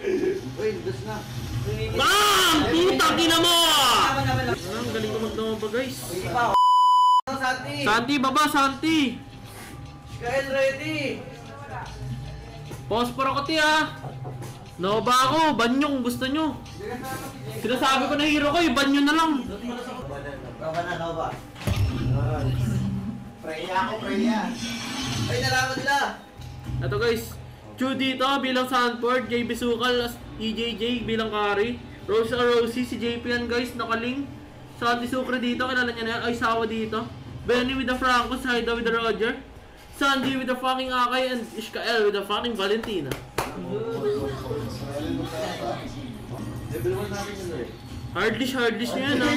Uy, dos na. Bam! Putang ina mo! Ang galing ko magdumaba guys. Hindi pa. Ano, Santi? Santi, baba, Santi! Kael, ready. Pospor ako ti ah! Nova ako, banyo kung gusto nyo. Sinasabi ko na hero ko, eh, banyo na lang. Nova na, Nova. Freya ako, Freya. Ay, nalaman nila. Ito guys, Chu dito bilang Sanford, JB Sukal, EJJ bilang Kari, Rose Rosie, si JP yan guys, nakaling. Santi Sucre dito, kilala niya na yan, ay Sawa dito. Benny with the Franco, Saida with the Roger. Sandy with the fucking Akay, and Ishkael with the fucking Valentina. Level 1 natin yun. Hardlish, hardlish nyo yan ah.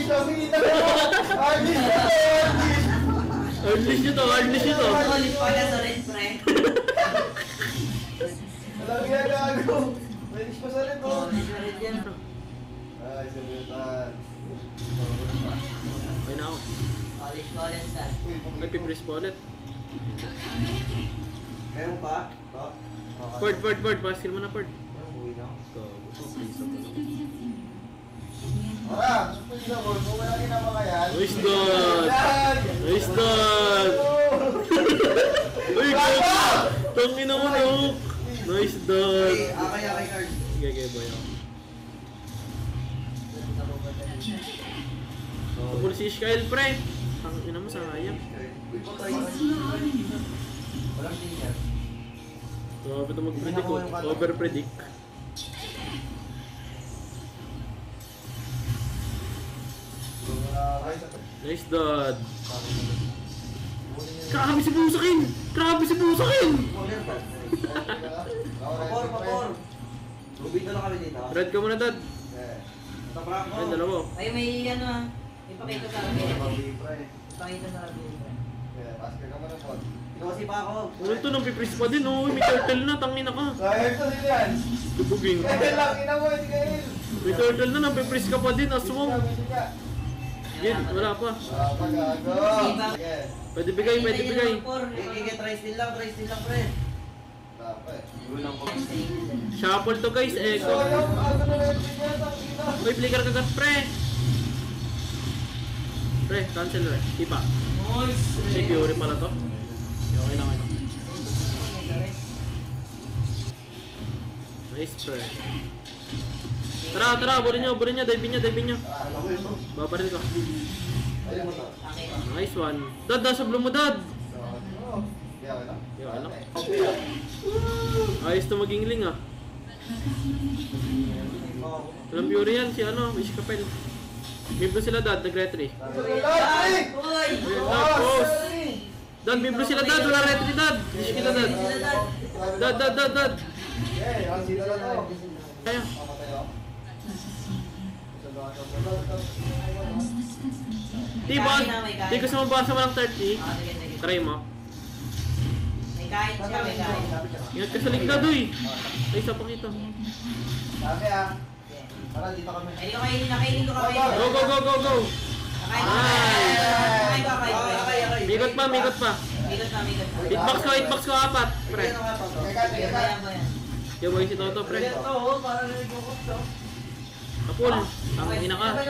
Hardlish nyo to, hardlish nyo to. Ulit pa na sa pre. Alam yan, gago. Pwede pa sa oh. Pa yan. Ay, sabitan. Na ako. Ulit pa ulit. Uy, May pipris po ulit. Meron pa? Oh. Pord, pord, pord. Paskil mo na pord. Uwi na. Ora, susunod na, boss. Kung wala. Nice done! Yan! Nice done! Uy, gago! Tangin na mo no! Nice Ay, done! akay, akay, card. Sige, sige, boy ako. Kapul si Ishkael, pre! Tangin na mo, sayang. Walang tingin. Grabe ito mag-predict ko. Over-predict. Nice done! Grabe si Busakin! Grabe si Busakin! Papor, papor. Ruby na lang kami dito. Red ka muna, dad. Ito, Franco. Ay, dalawa. Ay, may ano ah. Ipakita sa akin. Ipakita sa akin. pre. Ikaw kasi pa ako. Ano to, nang pipris pa din, oh. May turtle na, tangin na ka. Sayang to din yan. Tubugin. Kaya lang, ina mo, hindi kayo. May turtle na, nang pipris ka pa din, aswang. Yan, wala pa. Ah, pag-ago. Sige. Pwede bigay, pwede bigay. Ikikit, try still lang, try still lang, pre. Dapat. Shuffle to guys, echo. ano. May flicker kagat, pre. Pre, cancel, pre. Ipa. Si Fury pala to. Okay lang, lang. Nice, pre. Tara, tara, bulin nyo, bulin nyo, dive nyo, dive nyo. Ah? Babaril to. Nice one. Dad, nasa blue mo, dad. Ka ka lang. Ayos to maging ling, ah. Walang Fury yan, si ano, Wish Kapel. Biblo sila, dad, nag-retry. Dad, post. Dad, biblo sila, dad, wala retry, dad. Wish kita, dad. Dad, dad, dad, dad. Eh, na to? Kaya. Di ba? Di gusto mo basa mo ng 30? Ah, sige, sige. Try mo. May kahit siya, may kahit. Ingat ka sa ligtad, uy. Ay, isa pang ito. Sabi ah. Para dito kami. Ay, ko kainin, nakainin ko kami. Go, go, go, go, go. Akay. Mikot pa, mikot pa. Migot na, migot na. Hitbox ko, hitbox ko, apat. Pre. Kaya boy si Toto, pre. Ito, oh, parang naligo ko to. Kapul. Ang ina ka. Okay,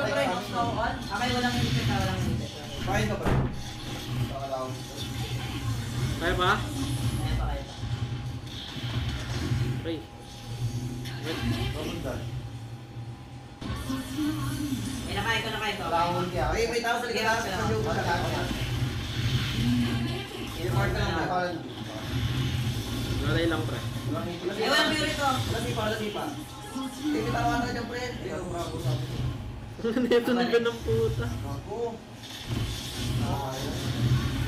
walang hintay, walang hintay. Kain ka, ko. Kaya pa? Kaya pa, kaya pa. Pamundan. Eh, nakain ko, nakain ko. Lawon niya. Ay, may tao sa ligyan. Sa yung I-mark na lang natin. Nalay lang, pre. Eh, walang beauty to. Wala tawa ka dyan, pre. Neto na ba ng puta? Ako.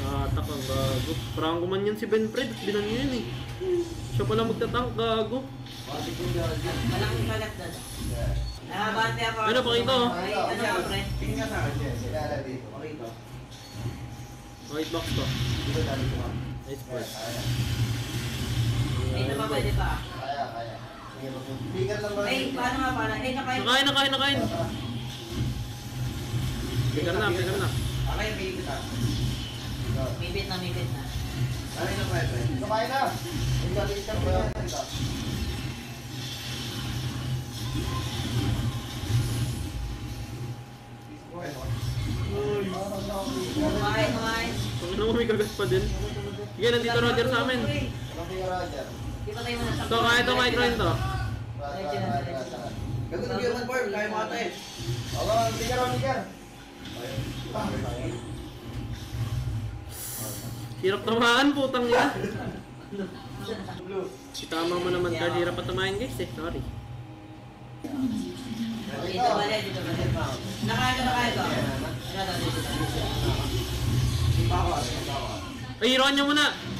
Natak ang gago. Parang kuman yan si Ben Fred. Binan niya yun eh. Siya pala magtatank, gago. Walang kagat doon. Nakabante ako. Ano, pakita, oh. Ano ka, pre? Tingin nga sa akin. Yes, kilala dito. Pakita. Oh, hitbox to. Dito dali ko ma'am. Nice boy. kaya. Eh, ito pa pwede pa. Ay, eh, paano nga pala? Ay, eh, nakain. Nakain, nakain, nakain. Pigar na, pigar na. Okay, ano ah? bibit na. Bibit na, ano bibit ah? na. Nakain na, bibit na. Nakain na. Nakain na, bibit na. Kumain, kumain. Pag naman may kagat pa din. Sige, nandito Roger sa amin. Nandito Roger. Di ba tayo muna sa... Ito, kaya ito micro yun to. Rat, rat, rat, rat, rat. Gago na German Farm, kaya mo ata eh. Oo, ang Ron, tingin. Hirap tamaan, putang ina. Blue. Itama mo naman card, hirap patamahin guys eh. Sorry. Dito ba dito ba Nakaya ka, nakaya ka. Ay, hero nyo muna!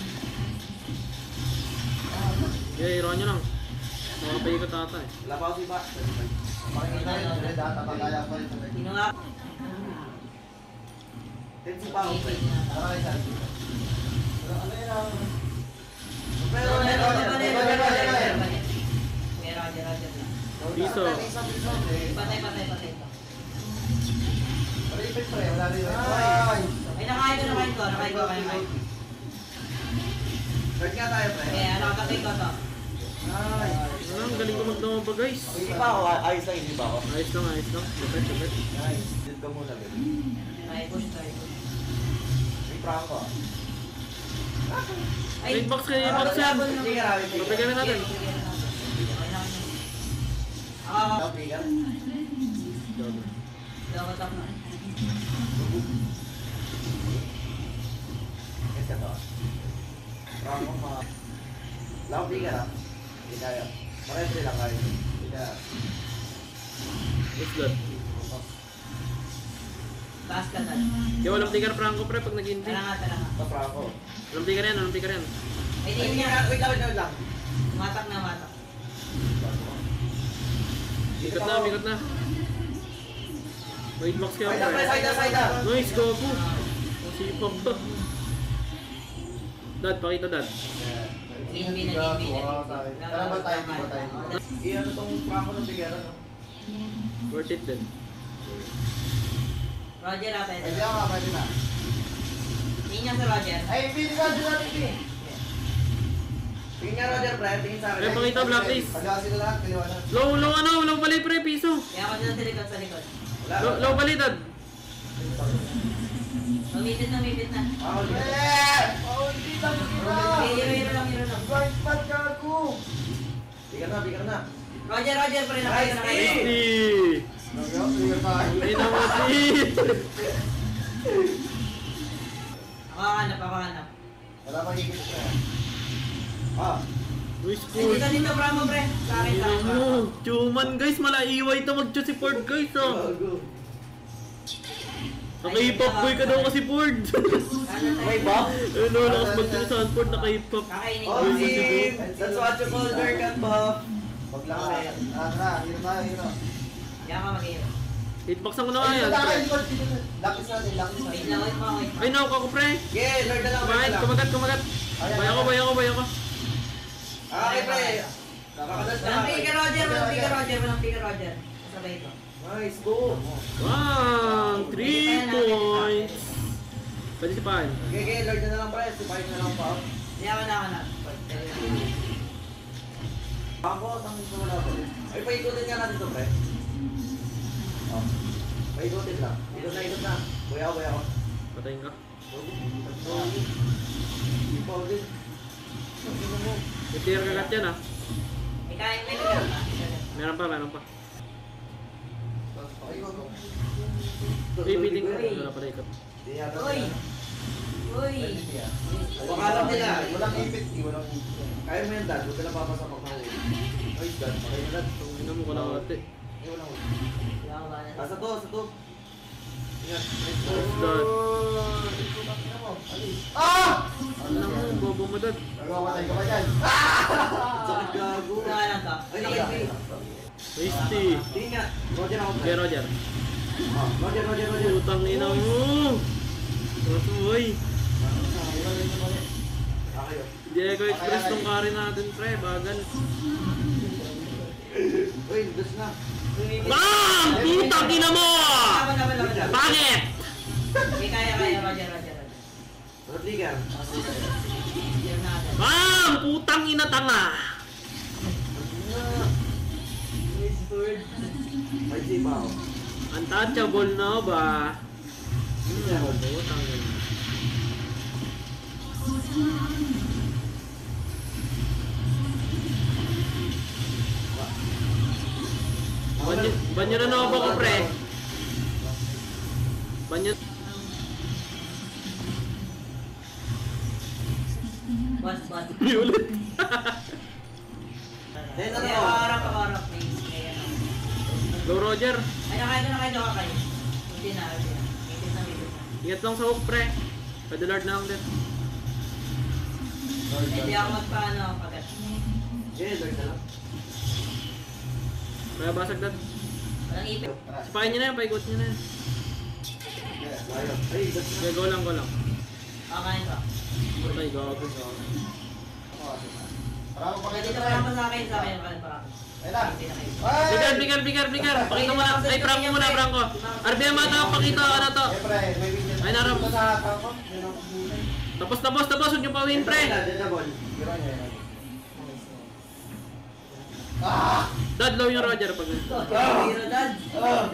Yeah, hero nyo lang. Makapay ko tata eh. Wala pa ako si Ba. Makikita rin, red data, pagkaya pa rin. Sino nga? Ten si Pa ako. Tara kayo saan? Ano yun ang... Pero, Roger, pero, pero, pero, pero, Roger. pero. Kuya Roger, Roger lang. Piso. Patay, patay, patay. Repeat pre, wala rin. Ay! Ay, nakain ko, nakain ko, nakain ko, nakain ko. Third nga tayo, pre. Kaya, nakakatay ko to. Ay. Ano, ang galing ko magdumaba guys. Hindi pa ako, ayos lang, hindi pa ako. Ayos lang, ayos lang. Nice. Dito ka muna, baby. Try push, push. May prank ko. Raid box kayo, raid box yan. Mapigyan na natin. Ako, Daw, trigger. dapat ako na. Yes, ka to. Prank ko mga... Hindi kaya. Marestre lang kayo. Hindi kaya. What's that? Taas ka na. Kaya walang tigar Franco pre pag nag-hindi. Tara nga, tara nga. Ito, prank ko. Walang tigar yan, walang tigar yan. Ay, Ay, di niya. wait lang, wait lang, wait lang. Matak na, matak. Mikot na, mikot na. Raid box kayo Side up, pre, pre. side up, side up. Nice, go po. Sipag to. Dad, pakita dad. Win, win, win, win. Tara ba tayo, ba tayo? Iyan ano tong prank ko ng trigger, ano? Worth it din. Roger, ata Pwede ito. ako, pwede na. Tingin sa Roger. Ay, hindi ka dyan natin. Tingin nga, Roger, pre. Tingin sa akin. Ay, pakita blacklist. Pagkasi na lahat, kaliwa na. Low, low ano, low pala pre, piso. Kaya ako dyan sa likod, sa likod. Low, low pala dad. Lumipit na, lumipit na. Trigger. Eh! Oh, hindi lang kita! Okay, hero, hero lang, hero lang. Guard pad gago! Trigger na, na. Roger, Roger, pre. Easy. Nagaw, hindi ka. Ay naman si. Ako hanap, ako hanap. Wala pa higit siya. Ah. Pull. dito, dito, Bramo, pre. Sa akin, sa akin. mo. Chuman guys, malaiway ito mag-choose si Ford guys oh. Naka-hip-hop boy ka daw kasi Ford. May ba? Ano, lakas sa Ford, naka-hip-hop. Oh, ko. team! That's what you call their gun, Bob. Wag lang ka. Ah, tara, hiro na, hiro. Kaya ka mag-hero. Hitboxan ko na nga Ay, yan, wala pre. ka, Nicole, dito na. Lakis natin, lakis natin. Ay, nauk ako pre. Yeah, Lord na lang, na lang. kumagat, kumagat. Bay ako, bay ako, bay ako. Ah, okay, pre. Na. Walang pick Roger, walang pick Roger, walang pick Roger. Sabay ito. Nice, go. Wow, 3 points. Pwede si Pan. Okay, okay, Lord na lang, pre. Sipahin na lang pa. Hindi ako na ako na. Ako, tangin ko wala, pre. Ay, paikutin nga natin to, pre. Oh. Paikutin lang. Ikot na, ikot na. Buya ako, buya ako. Patayin ka. Hindi pa ulit. Ano mo? May tier kagat yan ah. Kain, may kain pa. Meron pa, meron pa. Piting ko. Wala pala ikot. Hindi yata Uy! Uy! Baka alam nila. Walang ipit, walang ipit. Kaya mo yan, dad. Huwag ka lang papasa pag mahuli. Ay, dad. Pakay mo, dad. Tingnan mo ko lang ate. Wala ko na? Ah, sa to, sa to. Ingat. Dad. Na. Ah! Alam mo, bobo mo dad. Nagamatay ka ba dyan? Sakit gago. Una nga lang to. Ay, nakit. Nice T. Tingin nga. Roger ako, Okay. Roger. Ah, Roger, Roger, Roger. Utang ina mo. Masuway. Okay, oh. Diego Express tong natin, pre. Bagal. Uy, das na. BAM! Putang ina mo! Bakit? May kaya, kaya, Roger, Roger, na agad. BAM! Putang ina tanga! May sipa ako. Untouchable na ba? Ako. Banyo, banyo na Nova ko, pre. Banyo. Bas, bas. Ulit. Go, Roger. Ay, nakain na, nakain na kayo. Hindi na, hindi na. Ingat lang sa hook, pre. Padulard na lang din. Hindi ako magpaano, pagat. Yeah, Lord na lang. Kaya basag dad. Walang ipit. Sipakin nyo na yan, paikot nyo na yan. Okay, go lang, go lang. Kakain ka. Okay, go, go. Para mo Pwede pakita ka tayo. naman sa akin, sa akin, kain pa ako. Ayun na. Hindi na kayo. Ay! Bigар, bigar, bigar, bigar. Pakita mo na. Ay, prank mo muna, prank ko. RBM mata, pakita ka na to. Eh, pre, may video. Ay, narap. Ito sa hataw ko. Yun ang kulay. Tapos, tapos, tapos. Huwag nyo pa win, pre. Yun. Ah! Dad, low yung Roger pag dad. Ah!